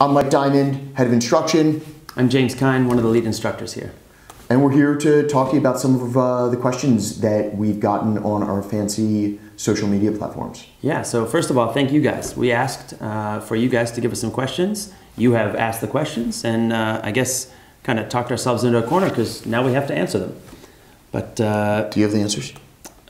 I'm Mike Diamond, head of instruction, I'm Jaymes Kine, one of the lead instructors here. and we're here to talk to you about some of uh, the questions that we've gotten on our fancy social media platforms. Yeah, so first of all, thank you guys. We asked uh, for you guys to give us some questions. You have asked the questions, and uh, I guess kind of talked ourselves into a corner because now we have to answer them. But uh, Do you have the answers?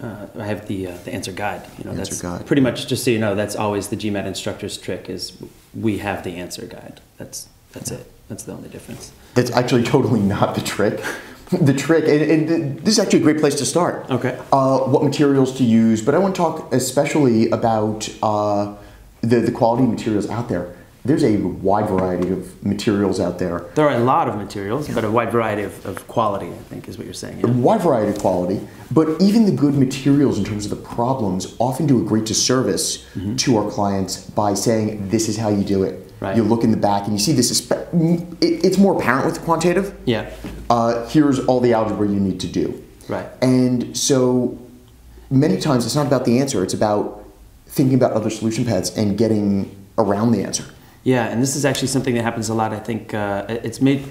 Uh, I have the uh, the answer guide. You know, Answer that's guide. pretty much just so you know. That's always the GMAT instructor's trick is we have the answer guide. That's that's it. That's the only difference. That's actually totally not the trick. the trick, and, and this is actually a great place to start. Okay. Uh, what materials to use, but I want to talk especially about uh, the, the quality materials out there. There's a wide variety of materials out there. There are a lot of materials, but a wide variety of, of quality. I think is what you're saying. a wide variety of quality, but even the good materials in terms of the problems often do a great disservice to our clients by saying this is how you do it. Right. You look in the back and you see this. Is, it, it's more apparent with the quantitative. Yeah. Uh, here's all the algebra you need to do. Right. And so many times it's not about the answer; it's about thinking about other solution paths and getting around the answer. Yeah, and this is actually something that happens a lot. I think uh, it's made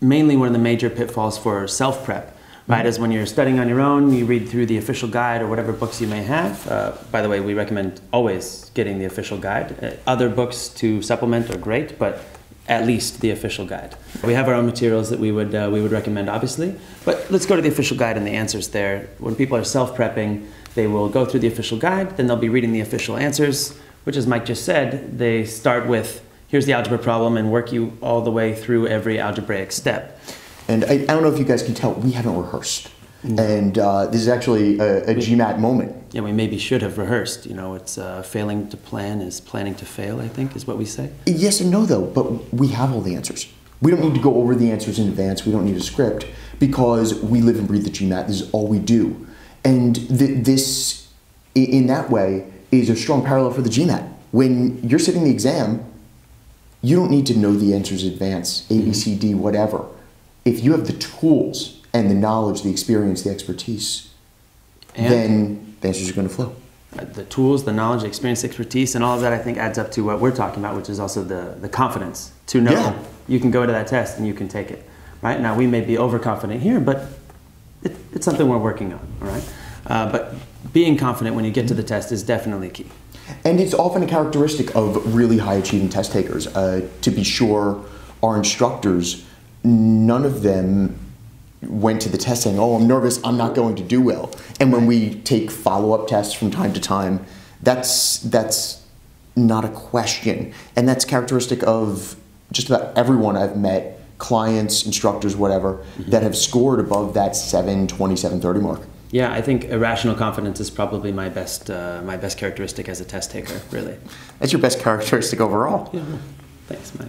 mainly one of the major pitfalls for self prep, right? Is when you're studying on your own, you read through the official guide or whatever books you may have. Uh, by the way, we recommend always getting the official guide. Uh, other books to supplement are great, but at least the official guide. We have our own materials that we would uh, we would recommend, obviously. But let's go to the official guide and the answers there. When people are self prepping, they will go through the official guide, then they'll be reading the official answers, which, as Mike just said, they start with here's the algebra problem and work you all the way through every algebraic step. And I, I don't know if you guys can tell, we haven't rehearsed. And uh, this is actually a, a GMAT moment. Yeah, we maybe should have rehearsed. You know, it's uh, failing to plan is planning to fail. I think is what we say. Yes and no, though, but we have all the answers. We don't need to go over the answers in advance. We don't need a script because we live and breathe the GMAT. This is all we do. And th- this, in that way, is a strong parallel for the GMAT. When you're sitting the exam, you don't need to know the answers in advance, A, B, C, D, whatever. If you have the tools and the knowledge, the experience, the expertise, And then the answers are going to flow. uh, the tools, the knowledge, the experience, expertise, and all of that, I think, adds up to what we're talking about, which is also the, the confidence to know Yeah. you can go to that test and you can take it. Right now, we may be overconfident here, but it, it's something we're working on. All right, uh, but being confident when you get to the test is definitely key. And it's often a characteristic of really high achieving test takers. Uh, to be sure, our instructors, none of them went to the test saying, Oh, I'm nervous, I'm not going to do well. And when we take follow up tests from time to time, that's, that's not a question. And that's characteristic of just about everyone I've met clients, instructors, whatever, that have scored above that 7, 27, 30 mark. Yeah, I think irrational confidence is probably my best uh, my best characteristic as a test taker. Really. That's your best characteristic overall. Yeah. Thanks, Mike.